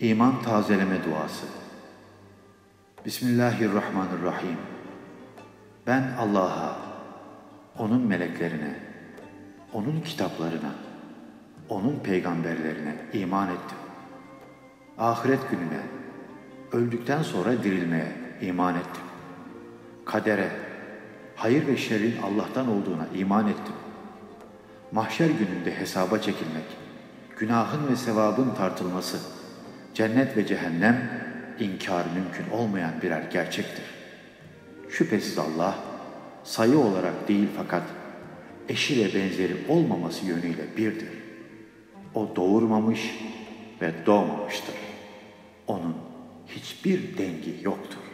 İman tazeleme duası. Bismillahirrahmanirrahim. Ben Allah'a, O'nun meleklerine, O'nun kitaplarına, O'nun peygamberlerine iman ettim. Ahiret gününe, öldükten sonra dirilmeye iman ettim. Kadere, hayır ve şerrin Allah'tan olduğuna iman ettim. Mahşer gününde hesaba çekilmek, günahın ve sevabın tartılması, cennet ve cehennem inkar mümkün olmayan birer gerçektir. Şüphesiz Allah sayı olarak değil fakat eşi ve benzeri olmaması yönüyle birdir. O doğurmamış ve doğmamıştır. Onun hiçbir dengi yoktur.